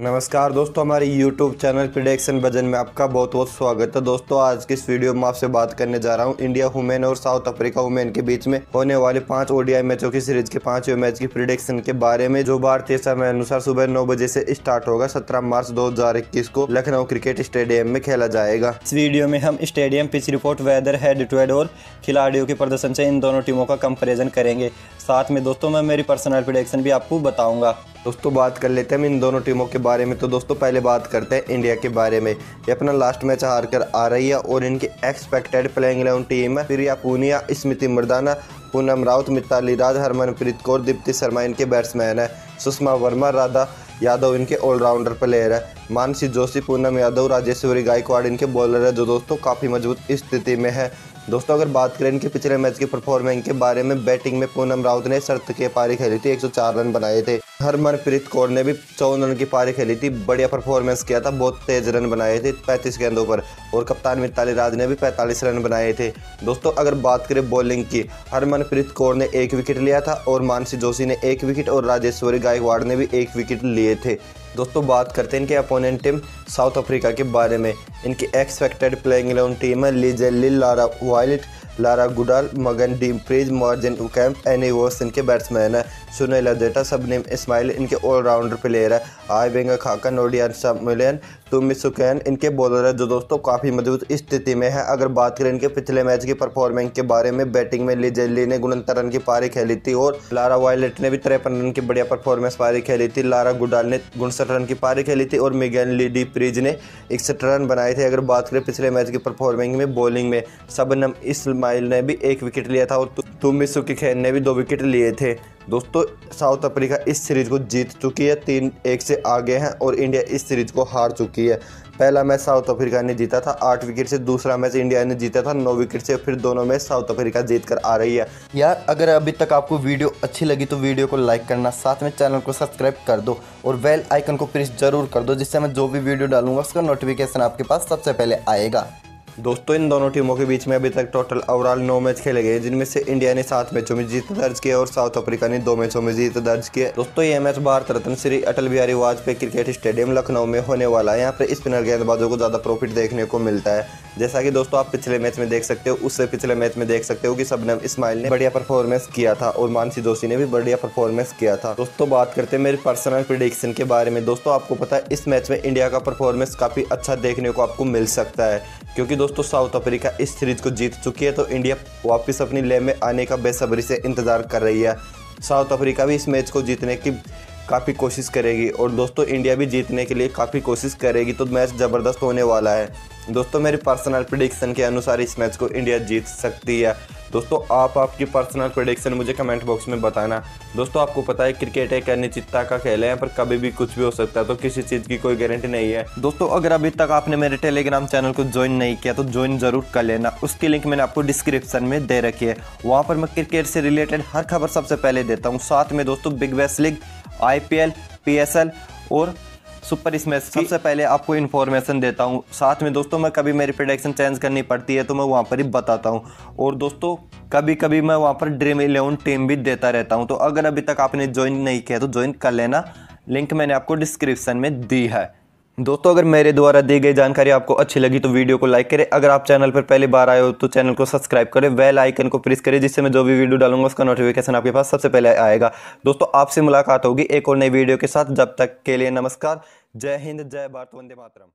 नमस्कार दोस्तों, हमारे YouTube चैनल प्रिडिक्शन भजन में आपका बहुत बहुत स्वागत है। दोस्तों, आज की इस वीडियो में आपसे बात करने जा रहा हूँ इंडिया वुमेन और साउथ अफ्रीका वुमेन के बीच में होने वाले पाँच ओडीआई मैचों की सीरीज़ के पाँचवें मैच की प्रिडिक्शन के बारे में, जो भारतीय समय अनुसार सुबह नौ बजे से स्टार्ट होगा, सत्रह मार्च दो हज़ार इक्कीस को लखनऊ क्रिकेट स्टेडियम में खेला जाएगा। इस वीडियो में हम stadium pitch report weather head to head और खिलाड़ियों के प्रदर्शन से इन दोनों टीमों का कंपेरिजन करेंगे। साथ में दोस्तों, मैं मेरी पर्सनल प्रिडिक्शन भी आपको बताऊँगा। दोस्तों, बात कर लेते हैं हम इन दोनों टीमों के बारे में। तो दोस्तों, पहले बात करते हैं इंडिया के बारे में। ये अपना लास्ट मैच हार कर आ रही है और इनकी एक्सपेक्टेड प्लेइंग इलेवन टीम है। प्रिया पूनिया, स्मृति मर्दाना, पूनम राउत, मिताली राज, हरमनप्रीत कौर, दीप्ति शर्मा इनके बैट्समैन है। सुषमा वर्मा, राधा यादव इनके ऑलराउंडर प्लेयर है। मानसी जोशी, पूनम यादव, राजेश्वरी गायकवाड़ इनके बॉलर है, जो दोस्तों काफ़ी मज़बूत स्थिति में है। दोस्तों, अगर बात करें इनके पिछले मैच की परफॉर्मेंस के बारे में बैटिंग में पूनम राउत ने शर्त के पारी खेली थी 104 रन बनाए थे। हरमनप्रीत कौर ने भी चौवन रन की पारी खेली थी। बढ़िया परफॉर्मेंस किया था, बहुत तेज रन बनाए थे पैंतीस गेंदों पर। और कप्तान मिताली राज ने भी पैंतालीस रन बनाए थे। दोस्तों, अगर बात करें बॉलिंग की हरमनप्रीत कौर ने एक विकेट लिया था और मानसी जोशी ने एक विकेट और राजेश्वरी गायकवाड़ ने भी एक विकेट लिए थे। दोस्तों, बात करते हैं इनके अपोनेंट टीम साउथ अफ्रीका के बारे में। इनकी एक्सपेक्टेड प्लेइंग इलेवन टीम है Lizelle Lee Laura Wolvaardt Laura Goodall, Mignon du Preez Marizanne Kapp any वोस इनके बैट्समैन है। सुनील अदेटा सबनीम इस्माइल इनके ऑलराउंडर प्लेयर है। आई बेंगा खाका, नोडियान समिलियन तुम सुकैन, इनके बॉलर है जो दोस्तों काफ़ी मज़बूत स्थिति में है। अगर बात करें इनके पिछले मैच की परफॉर्मेंस के बारे में बैटिंग में ली जेली ने गुणतर रन की पारी खेली थी और लारा वायलेट ने भी तिरपन रन की बढ़िया परफॉर्मेंस पारी खेली थी। लारा गुडाल ने उनसठ रन की पारी खेली थी और मिगेन लीडी प्रीज ने इकसठ रन बनाए थे। अगर बात करें पिछले मैच की परफॉर्मेंस में बॉलिंग में सबनम इस्माइल ने भी एक विकेट लिया था और तुम सुखी खैन ने भी दो विकेट लिए थे। दोस्तों साउथ अफ्रीका इस सीरीज़ को जीत चुकी है, तीन एक से आगे हैं और इंडिया इस सीरीज़ को हार चुकी है। पहला मैच साउथ अफ्रीका ने जीता था, आठ विकेट से दूसरा मैच इंडिया ने जीता था, नौ विकेट से फिर दोनों मैच साउथ अफ्रीका जीत कर आ रही है। यार, अगर अभी तक आपको वीडियो अच्छी लगी तो वीडियो को लाइक करना, साथ में चैनल को सब्सक्राइब कर दो और वेल आइकन को प्रेस ज़रूर कर दो, जिससे मैं जो भी वीडियो डालूँगा, उसका नोटिफिकेशन आपके पास सबसे पहले आएगा। दोस्तों, इन दोनों टीमों के बीच में अभी तक टोटल ओवरऑल नौ मैच खेले गए जिनमें से इंडिया ने सात मैचों में जीत दर्ज किया और साउथ अफ्रीका ने दो मैचों में जीत दर्ज किया दोस्तों, ये match Bharat Ratna Shri Atal Bihari Vajpayee cricket stadium Lucknow में होने वाला है। यहाँ पर स्पिनर गेंदबाजों को ज़्यादा प्रॉफिट देखने को मिलता है। जैसा कि दोस्तों आप पिछले मैच में देख सकते हो, उससे पिछले मैच में देख सकते हो कि सबनम इस्माइल ने बढ़िया परफॉर्मेंस किया था और मानसी जोशी ने भी बढ़िया परफॉर्मेंस किया था। दोस्तों बात करते हैं मेरे पर्सनल प्रिडिक्शन के बारे में। दोस्तों आपको पता है, इस मैच में इंडिया का परफॉर्मेंस काफ़ी अच्छा देखने को आपको मिल सकता है, क्योंकि दोस्तों साउथ अफ्रीका इस सीरीज़ को जीत चुकी है तो इंडिया वापस अपनी ले में आने का बेसब्री से इंतज़ार कर रही है। साउथ अफ्रीका भी इस मैच को जीतने की काफ़ी कोशिश करेगी और दोस्तों इंडिया भी जीतने के लिए काफ़ी कोशिश करेगी तो मैच ज़बरदस्त होने वाला है। दोस्तों, मेरी पर्सनल प्रिडिक्शन के अनुसार इस मैच को इंडिया जीत सकती है। दोस्तों, आप आपकी पर्सनल प्रोडिक्शन मुझे कमेंट बॉक्स में बताना। दोस्तों, आपको पता है क्रिकेट एक अनिश्चितता का खेल है, पर कभी भी कुछ भी हो सकता है तो किसी चीज़ की कोई गारंटी नहीं है। दोस्तों, अगर अभी तक आपने मेरे टेलीग्राम चैनल को ज्वाइन नहीं किया तो ज्वाइन ज़रूर कर लेना। उसकी लिंक मैंने आपको डिस्क्रिप्शन में दे रखी है। वहाँ पर मैं क्रिकेट से रिलेटेड हर खबर सबसे पहले देता हूँ। साथ में दोस्तों Big Bash League I P और सुपर स्मैश सबसे पहले आपको इन्फॉर्मेशन देता हूँ। साथ में दोस्तों, मैं कभी मेरी प्रोडक्शन चेंज करनी पड़ती है तो मैं वहाँ पर ही बताता हूँ। और दोस्तों कभी कभी मैं वहाँ पर ड्रीम इलेवन टीम भी देता रहता हूँ। तो अगर अभी तक आपने ज्वाइन नहीं किया तो ज्वाइन कर लेना। लिंक मैंने आपको डिस्क्रिप्शन में दी है। दोस्तों, अगर मेरे द्वारा दी गई जानकारी आपको अच्छी लगी तो वीडियो को लाइक करें। अगर आप चैनल पर पहली बार आए हो तो चैनल को सब्सक्राइब करें वेल आइकन को प्रेस करें, जिससे मैं जो भी वीडियो डालूँगा, उसका नोटिफिकेशन आपके पास सबसे पहले आएगा। दोस्तों, आपसे मुलाकात होगी एक और नई वीडियो के साथ। जब तक के लिए नमस्कार। जय हिंद, जय भारत, वंदे मातरम।